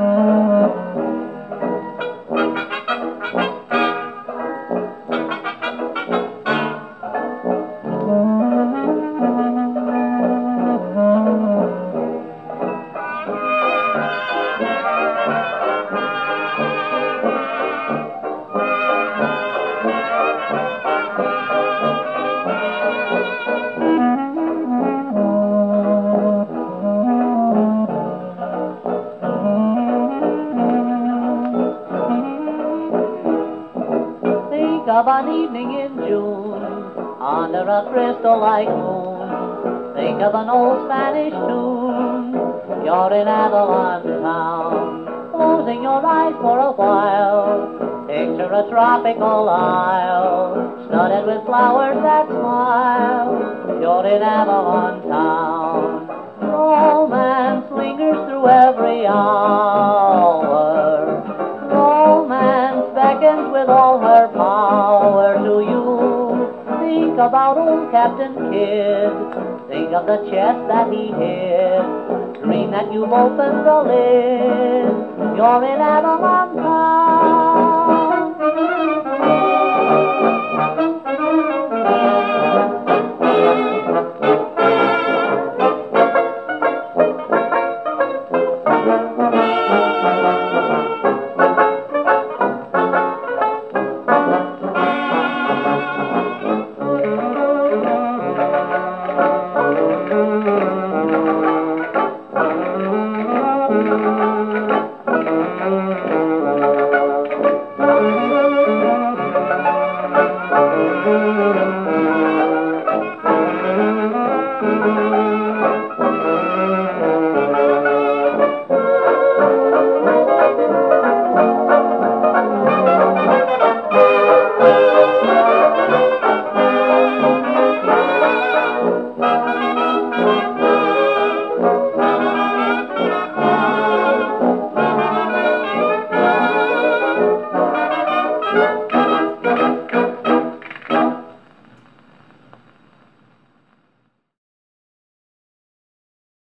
Mm-hmm. Of an evening in June, under a crystal-like moon, think of an old Spanish tune. You're in Avalon town, closing your eyes for a while. Picture a tropical isle, studded with flowers that smile. You're in Avalon town. Romance lingers through every hour. Romance beckons with all her about old Captain Kidd. Think of the chest that he hid. Dream that you've opened the lid. You're in